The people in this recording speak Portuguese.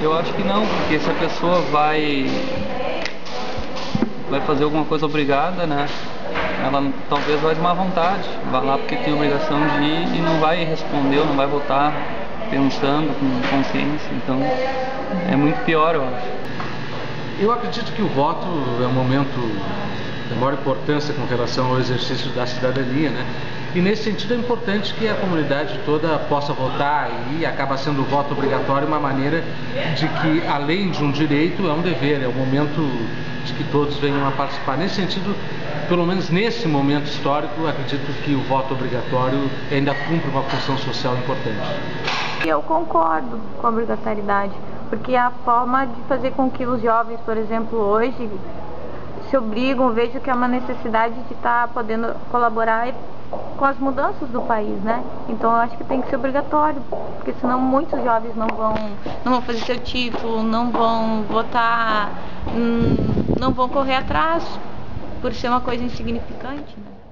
Eu acho que não, porque se a pessoa vai vai fazer alguma coisa obrigada, né? Ela talvez vai de má vontade, vai lá porque tem obrigação de ir e não vai responder, não vai votar pensando com consciência. Então é muito pior, eu acho. Eu acredito que o voto é um momento de maior importância com relação ao exercício da cidadania, né? E nesse sentido é importante que a comunidade toda possa votar e acaba sendo o voto obrigatório uma maneira de que, além de um direito, é um dever, é o momento de que todos venham a participar. Nesse sentido, pelo menos nesse momento histórico, acredito que o voto obrigatório ainda cumpre uma função social importante. Eu concordo com a obrigatoriedade, porque é a forma de fazer com que os jovens, por exemplo, hoje se obrigam, vejo que é uma necessidade de estar podendo colaborar com as mudanças do país, né? Então eu acho que tem que ser obrigatório, porque senão muitos jovens não vão, não vão fazer seu título, não vão votar, hum, não vão correr atrás, por ser uma coisa insignificante, né?